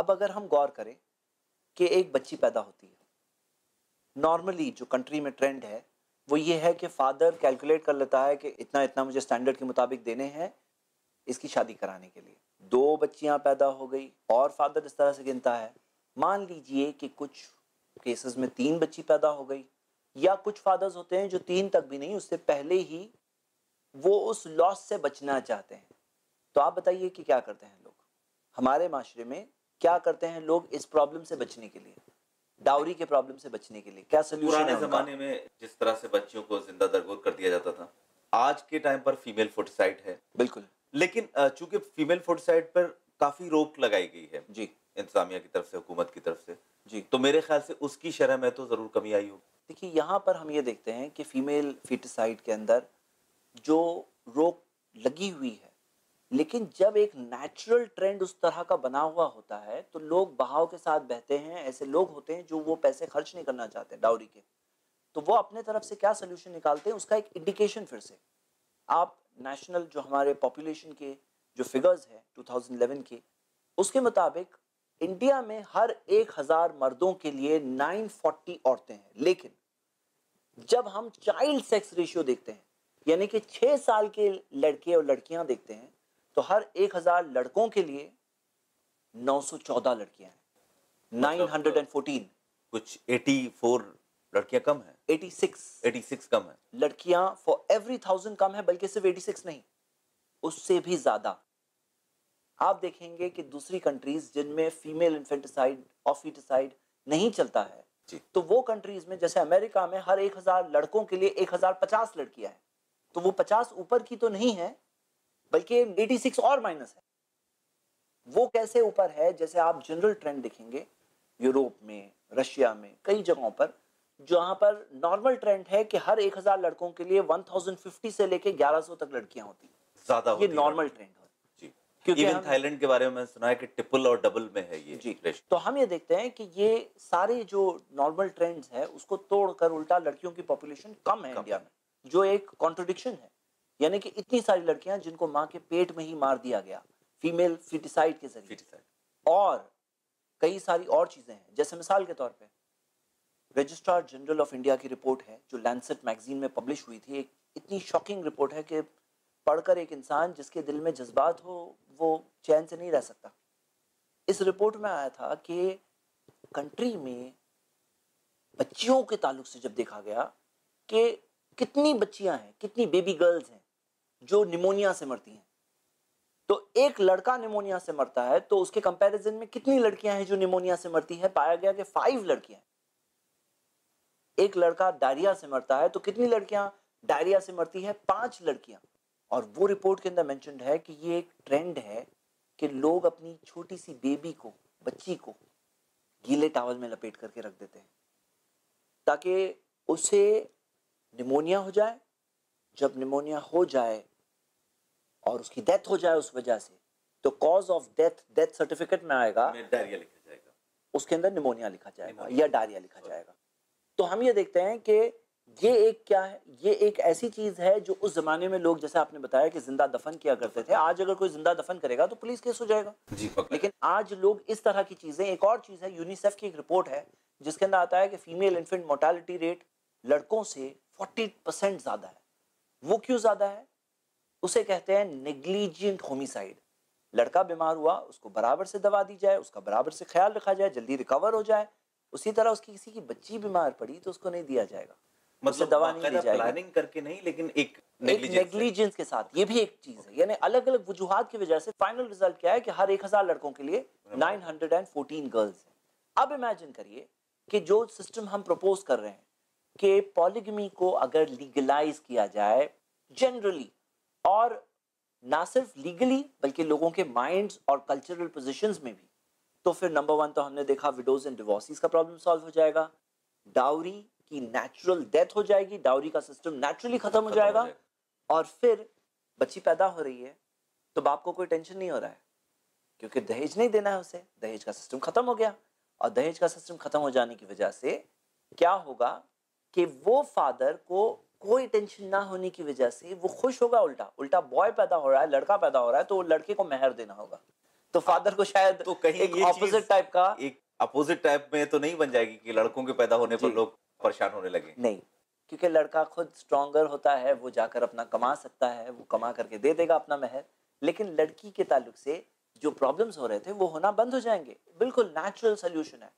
अब अगर हम गौर करें कि एक बच्ची पैदा होती है नॉर्मली जो कंट्री में ट्रेंड है, वो ये है कि फादर कैलकुलेट कर लेता है कि इतना इतना मुझे स्टैंडर्ड के मुताबिक देने हैं इसकी शादी कराने के लिए। दो बच्चियाँ पैदा हो गई और फादर इस तरह से गिनता है, मान लीजिए कि कुछ केसेस में तीन बच्ची पैदा हो गई, या कुछ फादर्स होते हैं जो तीन तक भी नहीं, उससे पहले ही वो उस लॉस से बचना चाहते हैं। तो आप बताइए कि क्या करते हैं लोग? हमारे माशरे में क्या करते हैं लोग इस प्रॉब्लम से बचने के लिए? डाउरी के प्रॉब्लम से बचने के लिए। क्या सोल्यूशन पुराने है जमाने में जिस तरह से बच्चियों को ज़िंदा दरगोर कर दिया जाता था आज के टाइम पर फीमेल फुटसाइड है। बिल्कुल। लेकिन चूँकि फीमेल फुटसाइड पर काफ़ी रोक लगाई गई है जी। इंतजामिया की तरफ़ से हुकूमत की तरफ़ से जी। तो मेरे ख्याल से उसकी शरह में तो ज़रूर कमी आई होगी। देखिए यहाँ पर हम ये देखते हैं कि फीमेल फिटिसाइड के अंदर जो रोक लगी हुई है लेकिन जब एक नेचुरल ट्रेंड उस तरह का बना हुआ होता है तो लोग बहाव के साथ बहते हैं, ऐसे लोग होते हैं जो वो पैसे खर्च नहीं करना चाहते डाउरी के। तो वो अपने तरफ़ से क्या सोल्यूशन निकालते हैं? उसका एक इंडिकेशन फिर से। आप नेशनल जो हमारे पॉपुलेशन के जो फिगर्स है 2011 के, उसके मुताबिक इंडिया में हर एक हज़ार मर्दों के लिए 940 औरतें हैं। लेकिन जब हम चाइल्ड सेक्स रेशियो देखते हैं, यानी कि छह साल के लड़के और लड़कियाँ देखते हैं तो हर एक हज़ार लड़कों के लिए 914 लड़कियाँ हैं। 914 कुछ 84 लड़कियाँ कम है? 86 86 कम है। लड़कियाँ फॉर एवरी थाउज़ेंड कम है बल्कि सिर्फ़ 86 नहीं उससे भी ज़्यादा। आप देखेंगे कि दूसरी कंट्रीज़ जिनमें फीमेल इन्फेंटिसाइड और फीटिसाइड नहीं चलता है जी। तो वो कंट्रीज़ में जैसे अमेरिका में हर एक हज़ार लड़कों के लिए एक हज़ार पचास लड़कियाँ हैं। तो वो पचास ऊपर की तो नहीं है बल्कि एटी सिक्स और माइनस है। वो कैसे ऊपर है? जैसे आप जनरल ट्रेंड देखेंगे यूरोप में रशिया में कई जगहों पर जहाँ पर नॉर्मल ट्रेंड है कि हर एक हज़ार लड़कों के लिए 1050 से लेके 1100 तक लड़कियाँ होती हैं। ज़्यादा ये नॉर्मल ट्रेंड है। क्योंकि इवन थाईलैंड के बारे में सुना है कि ट्रिपल और डबल में है ये जी। तो हम ये देखते हैं कि ये सारे जो नॉर्मल ट्रेंड्स है उसको तोड़कर उल्टा लड़कियों की पॉपुलेशन कम है इंडिया में जो एक कॉन्ट्रोडिक्शन है। यानी कि इतनी सारी लड़कियाँ जिनको माँ के पेट में ही मार दिया गया फीमेल फिटिसाइड के ज़रिए। और कई सारी और चीज़ें हैं। जैसे मिसाल के तौर पे रजिस्ट्रार जनरल ऑफ़ इंडिया की रिपोर्ट है जो लैंसेट मैगजीन में पब्लिश हुई थी। एक इतनी शॉकिंग रिपोर्ट है कि पढ़कर एक इंसान जिसके दिल में जज्बात हो वो चैन से नहीं रह सकता। इस रिपोर्ट में आया था कि कंट्री में बच्चियों के ताल्लुक से जब देखा गया कि कितनी बच्चियाँ हैं कितनी बेबी गर्ल्स हैं जो निमोनिया से मरती हैं। तो एक लड़का निमोनिया से मरता है तो उसके कंपैरिजन में कितनी लड़कियाँ हैं जो निमोनिया से मरती हैं? पाया गया कि फाइव लड़कियाँ एक लड़का डायरिया से मरता है तो कितनी लड़कियाँ डायरिया से मरती है? पाँच लड़कियाँ। और वो रिपोर्ट के अंदर मेंशनड है कि ये एक ट्रेंड है कि लोग अपनी छोटी सी बेबी को, बच्ची को गीले टावल में लपेट करके रख देते हैं। ताकि उसे निमोनिया हो जाए। जब निमोनिया हो जाए और उसकी डेथ हो जाए उस वजह से तो cause of death death certificate में आएगा डायरिया लिखा जाएगा। उसके अंदर निमोनिया लिखा जाएगा या डायरिया लिखा जाएगा। तो हम ये देखते हैं कि ये एक क्या है? ये एक ऐसी चीज़ है जो उस जमाने में लोग जैसे आपने बताया कि ज़िंदा दफन किया करते थे आज अगर कोई ज़िंदा दफन करेगा तो पुलिस केस हो जाएगा। जी लेकिन आज लोग इस तरह की चीज़ें एक और चीज़ है यूनिसेफ की एक रिपोर्ट है जिसके अंदर आता है कि फीमेल इन्फेंट मोर्टालिटी रेट लड़कों से 40 परसेंट ज़्यादा है। वो क्यों ज़्यादा है? उसे कहते हैं नेग्लिजेंट होमिसाइड लड़का बीमार हुआ उसको बराबर से दवा दी जाए उसका बराबर से ख्याल रखा जाए जल्दी रिकवर हो जाए उसी तरह उसकी किसी की बच्ची बीमार पड़ी तो उसको नहीं दिया जाएगा। मतलब दवा नहीं दी जाएगी। प्लानिंग करके नहीं लेकिन एक। नेग्लिजेंस के साथ ये भी एक चीज़ है। यानी अलग अलग वजूहत की वजह से फाइनल रिज़ल्ट क्या है कि हर एक हज़ार लड़कों के लिए 914 गर्ल्स हैं। अब इमेजिन करिए कि जो सिस्टम हम प्रपोज कर रहे हैं कि पॉलिगमी को अगर लीगलाइज किया जाए जनरली और ना सिर्फ़ लीगली बल्कि लोगों के माइंड्स और कल्चरल पोजीशंस में भी। तो फिर नंबर वन तो हमने देखा विडोज एंड डिवोर्सिस का प्रॉब्लम सॉल्व हो जाएगा। डाउरी की नेचुरल डेथ हो जाएगी डाउरी का सिस्टम नेचुरली खत्म हो जाएगा। और फिर बच्ची पैदा हो रही है तो बाप को कोई टेंशन नहीं हो रहा है। क्योंकि दहेज नहीं देना है उसे दहेज का सिस्टम खत्म हो गया। और दहेज का सिस्टम खत्म हो जाने की वजह से क्या होगा कि वो फादर को कोई टेंशन ना होने की वजह से वो खुश होगा उल्टा। उल्टा बॉय पैदा हो रहा है लड़का पैदा हो रहा है तो वो लड़के को मेहर देना होगा। तो फादर को शायद तो कहीं एक ये ऑपोजिट टाइप का एक अपोजिट टाइप में तो नहीं बन जाएगी कि लड़कों के पैदा होने पर लोग परेशान होने लगे। नहीं क्योंकि लड़का खुद स्ट्रॉन्गर होता है वो जाकर अपना कमा सकता है वो कमा करके दे देगा अपना मेहर। लेकिन लड़की के ताल्लुक से जो प्रॉब्लम्स हो रहे थे वो होना बंद हो जाएँगे। बिल्कुल नेचुरल सोल्यूशन है।